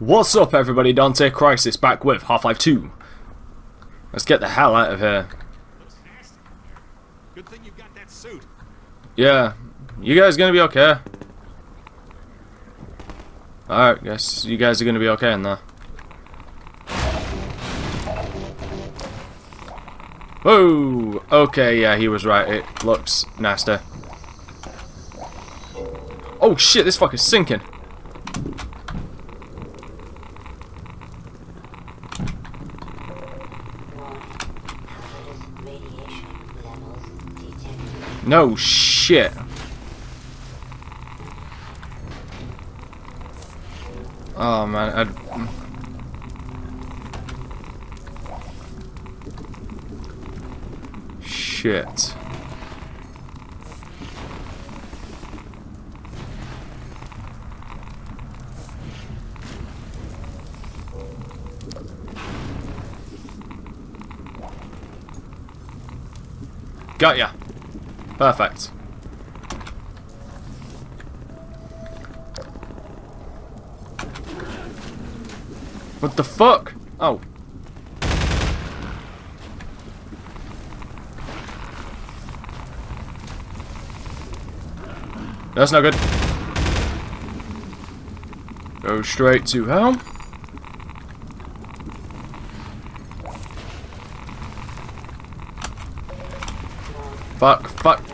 What's up everybody, Dante Crysis back with Half-Life 2. Let's get the hell out of here. Looks nasty in there. Good thing you got that suit. Yeah, you guys gonna be okay? Alright, guess you guys are gonna be okay in there. Whoa! Okay, yeah, he was right. It looks nasty. Oh shit, this fucker's sinking. Hazardous radiation levels detected. No shit. Oh man, I'd... Shit. Got ya. Perfect. What the fuck? Oh. That's not good. Go straight to hell. Fuck, fuck.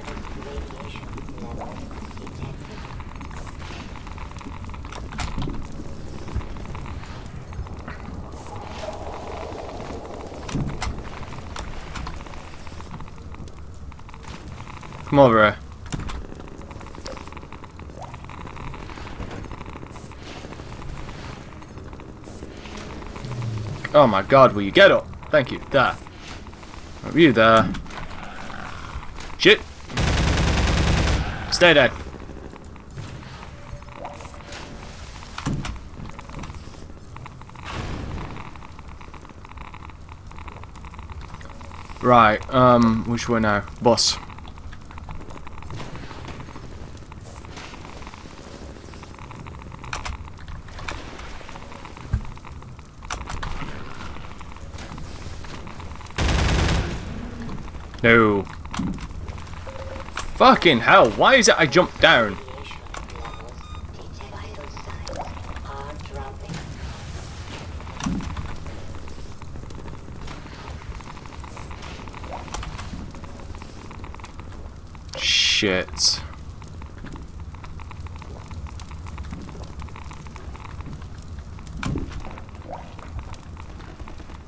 Come over here. Oh my god, will you get up? Thank you. There. Are you there? Shit! Stay dead. Right, um, which way now? Bus. No. Fucking hell, why is it I jumped down? Shit.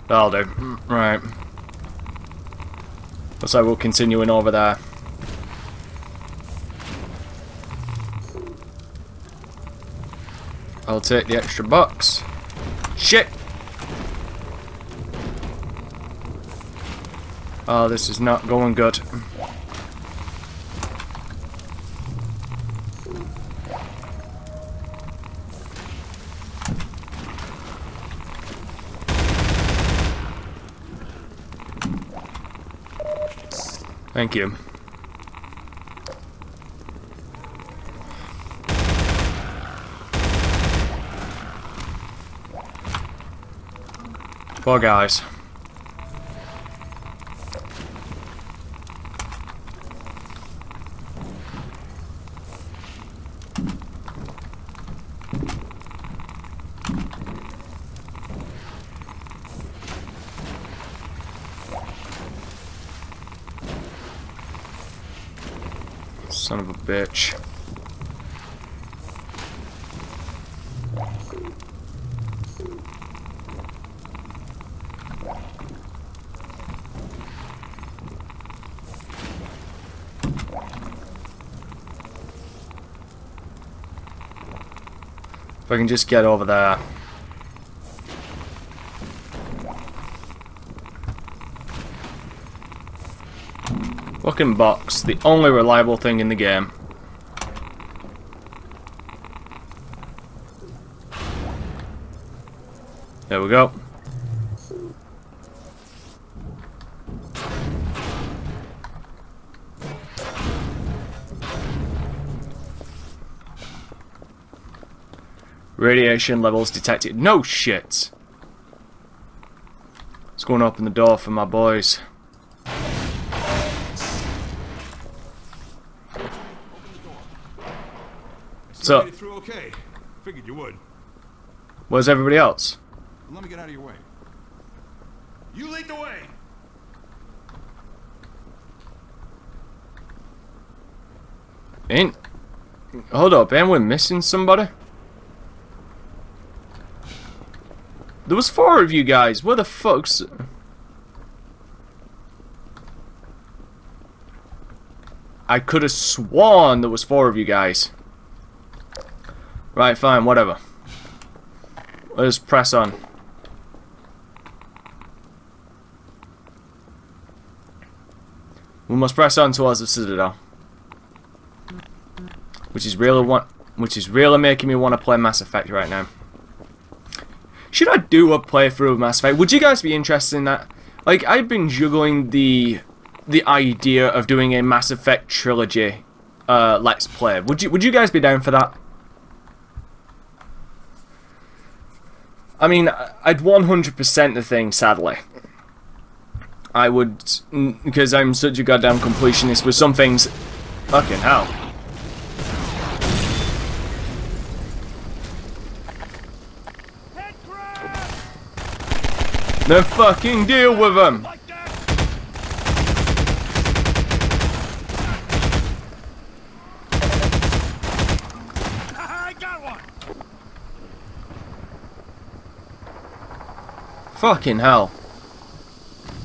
That'll do. Mm, Right. Looks like we're continuing over there. I'll take the extra box. Shit! Oh, this is not going good. Thank you. Well, guys. Son of a bitch. If I can just get over there. Fucking box, the only reliable thing in the game. There we go. Radiation levels detected. No shit. Let's go and open the door for my boys. It through okay. Figured you would. Where's everybody else? Let me get out of your way. You lead the way. Ain't. Hold up, ain't we're missing somebody? There was four of you guys. Where the fuck's... I could have sworn there was four of you guys. Right, fine, whatever. Let's press on. We must press on towards the Citadel. Which is really want which is really making me want to play Mass Effect right now. Should I do a playthrough of Mass Effect? Would you guys be interested in that? Like, I've been juggling the the idea of doing a Mass Effect trilogy uh, Let's Play. Would you Would you guys be down for that? I mean, I'd 100% the thing, sadly. I would, because I'm such a goddamn completionist with some things. Fucking hell. Then fucking deal with them. Like that. I got one. Fucking hell.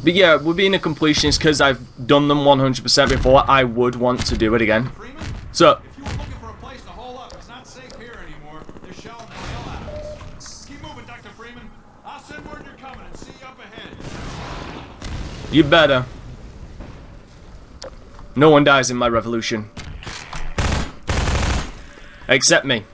But yeah, we're being a completionist because I've done them 100% before. I would want to do it again. Freeman, So, if you were looking for a place to hole up, it's not safe here anymore. They're shelling the hell out of us. Keep moving, Dr. Freeman. I'll send word you're coming and see you up ahead. you better. No one dies in my revolution. Except me.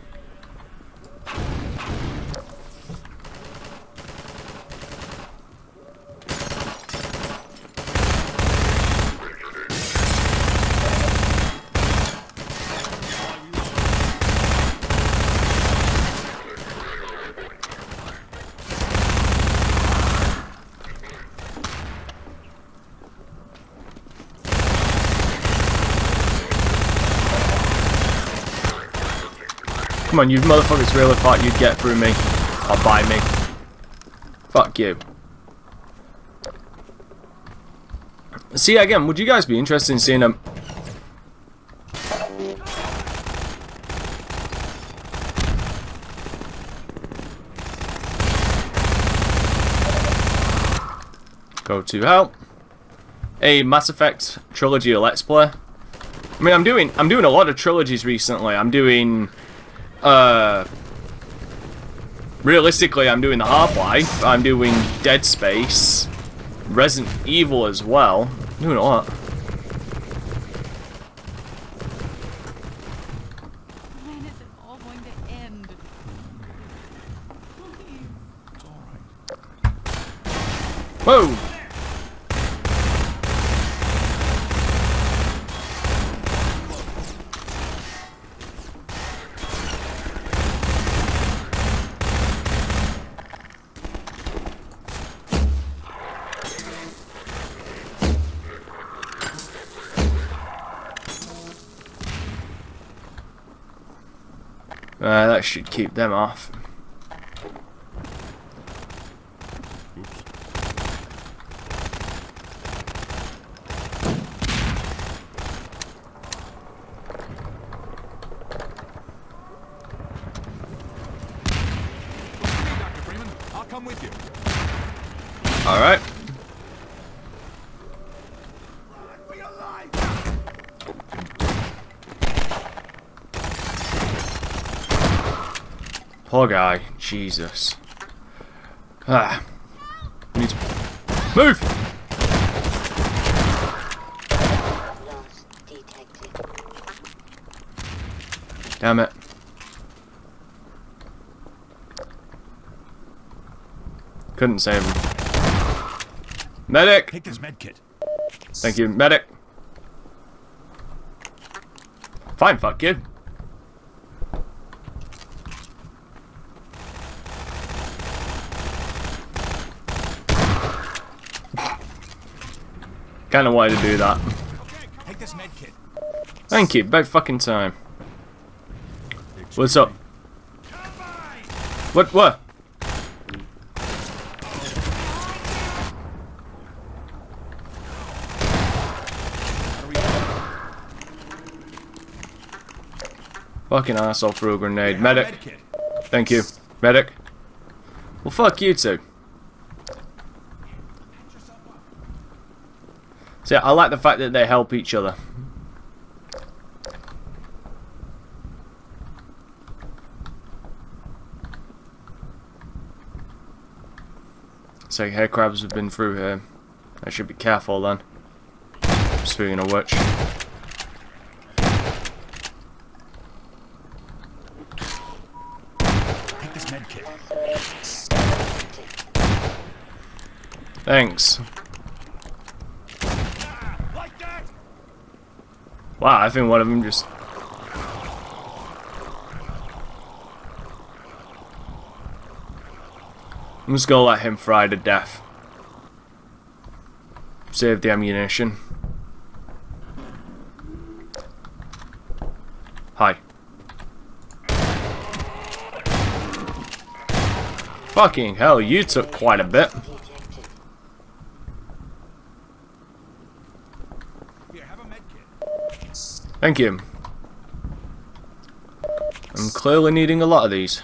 Come on, you motherfuckers really thought you'd get through me. Or by me. Fuck you. See, again, would you guys be interested in seeing them? Go to help. A Mass Effect trilogy Let's Play. I mean, I'm doing I'm doing a lot of trilogies recently. I'm doing uh realistically I'm doing the Half-Life, I'm doing Dead Space, Resident Evil as well. I'm doing a lot. When is it all going to end? Please. Whoa! Uh, that should keep them off. Freeman, I'll come with you. Alright. Be alive. Poor guy. Jesus. Ah. Need to move! Damn it. Couldn't save him. Medic! Take this med kit. Thank you, medic. Fine, fuck you. Kind of wanted to do that. Take this med kit. Thank you. About fucking time. What's up? What? What? Fucking asshole threw a grenade. Medic. Med. Thank you. Medic. Well, fuck you two. See, I like the fact that they help each other. So, headcrabs have been through here. I should be careful then. Speaking med kit. Thanks. Like that. Wow, I think one of them just. I'm just gonna let him fry to death. Save the ammunition. Hi. Fucking hell, you took quite a bit. Detected. Here, have a med kit. Thank you. I'm clearly needing a lot of these.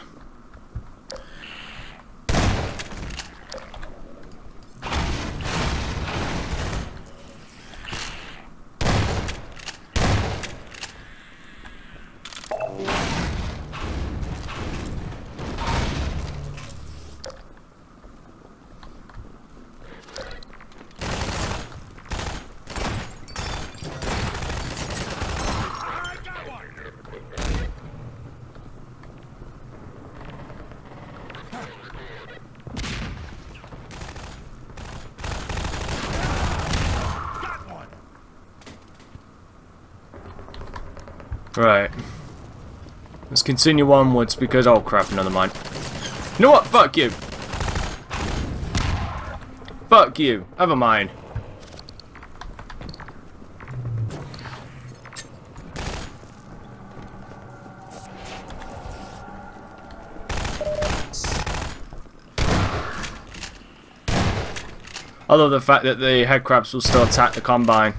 Right. Let's continue onwards because oh crap, another mine. You know what? Fuck you. Fuck you. Have a mind. I love the fact that the headcrabs will still attack the combine,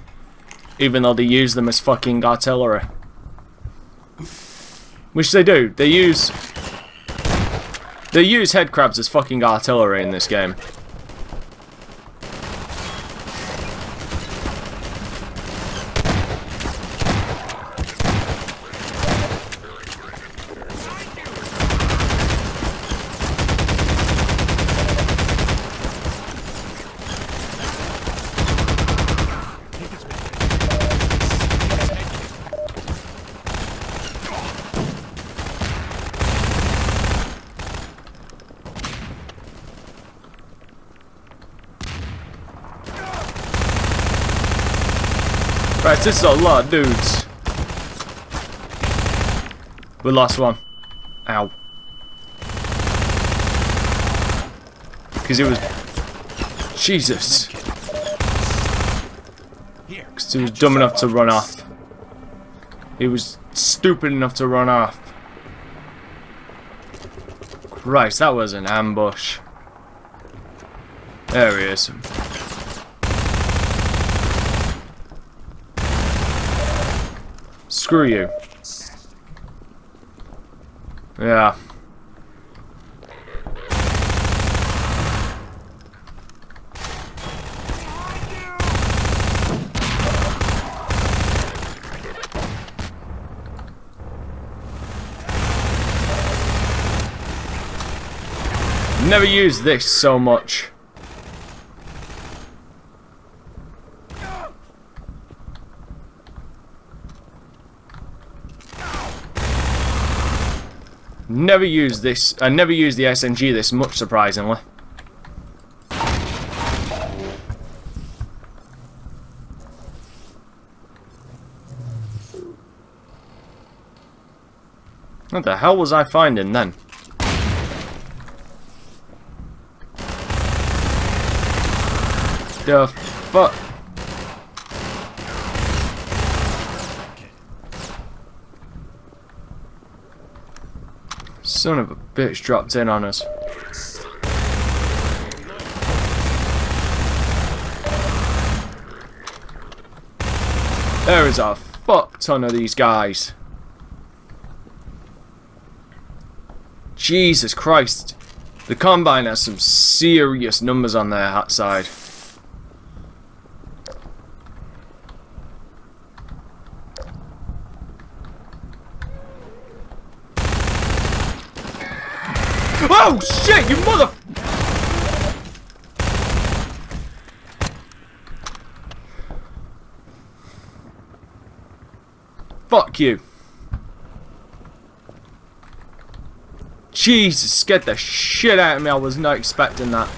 even though they use them as fucking artillery. Which they do. They use they use headcrabs as fucking artillery in this game. This is a lot of dudes. We lost one. Ow. Because it was... Jesus. Because he was dumb enough to run off. He was stupid enough to run off. Christ, that was an ambush. There he is. Screw you. Yeah. Never used this so much. Never used this. I never used the SMG this much, surprisingly. What the hell was I finding then? The fuck? Son of a bitch dropped in on us. There is a fuck ton of these guys. Jesus Christ. The Combine has some serious numbers on their hat side. Oh shit, you mother... Fuck you. Jesus, scared the shit out of me. I was not expecting that.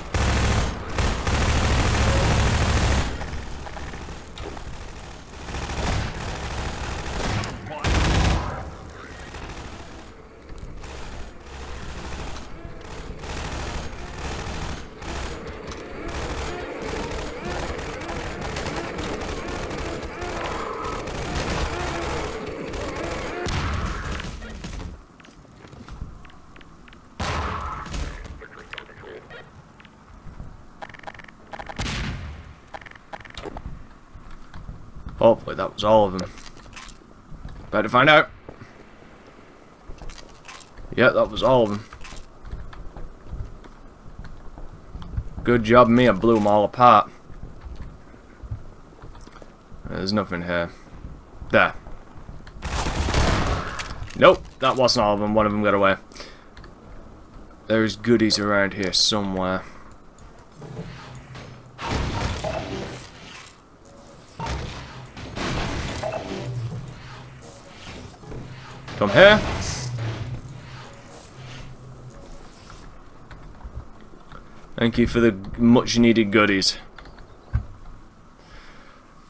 Hopefully that was all of them. Better find out. Yeah, that was all of them. Good job me, I blew them all apart. There's nothing here. There. Nope, that wasn't all of them. One of them got away. There's goodies around here somewhere. Come here. Thank you for the much needed goodies.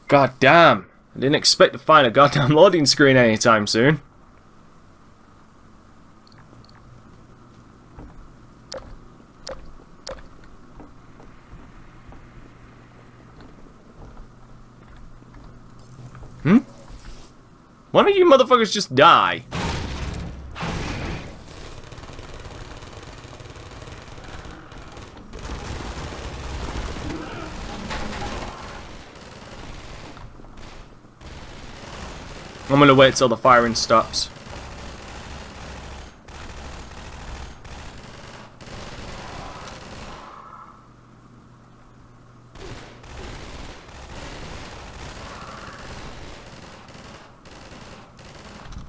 God damn. I didn't expect to find a goddamn loading screen anytime soon. Hmm? Why don't you motherfuckers just die? I'm gonna wait till the firing stops.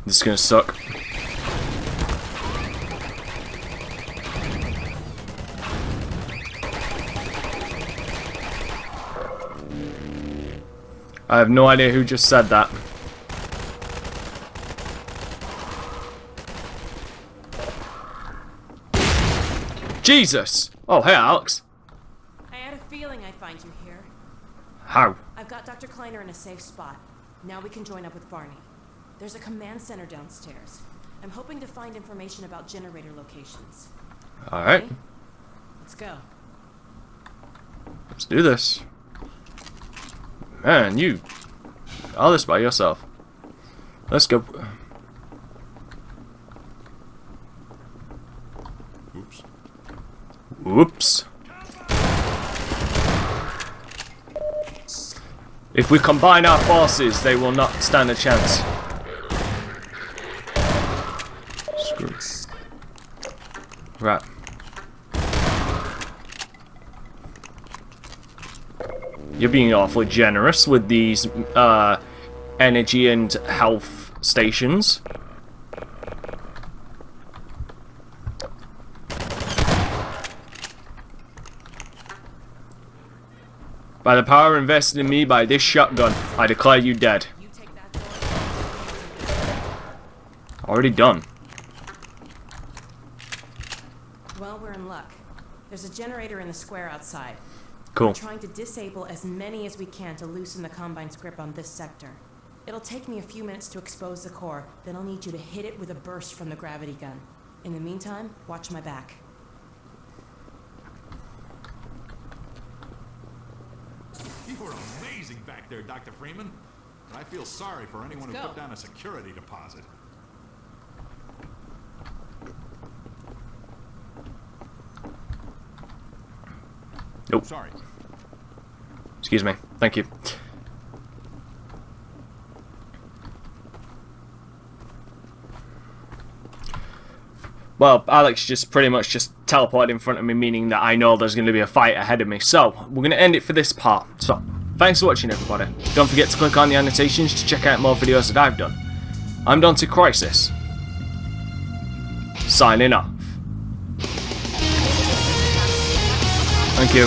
This is gonna suck. I have no idea who just said that. Jesus! Oh, hey, Alyx. I had a feeling I'd find you here. How? I've got Dr. Kleiner in a safe spot. Now we can join up with Barney. There's a command center downstairs. I'm hoping to find information about generator locations. Alright, Okay? Let's go. let's do this. Man, you... All this by yourself. Let's go. Whoops. If we combine our forces, they will not stand a chance. Screw. Right. You're being awfully generous with these uh, energy and health stations. By the power invested in me by this shotgun, I declare you dead. You take that door. Already done. Well, we're in luck. There's a generator in the square outside. Cool. We're trying to disable as many as we can to loosen the Combine's grip on this sector. It'll take me a few minutes to expose the core, then I'll need you to hit it with a burst from the gravity gun. In the meantime, watch my back. amazing back there, Dr. Freeman. But I feel sorry for anyone Let's who go. put down a security deposit. Nope. Sorry. Excuse me. Thank you. Well, Alyx just pretty much just teleported in front of me, meaning that I know there's going to be a fight ahead of me. So, we're going to end it for this part. So, thanks for watching, everybody. Don't forget to click on the annotations to check out more videos that I've done. I'm Dante Crysis. Signing off. Thank you.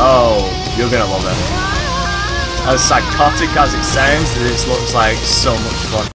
Oh, you're gonna love it. As psychotic as it sounds, this looks like so much fun.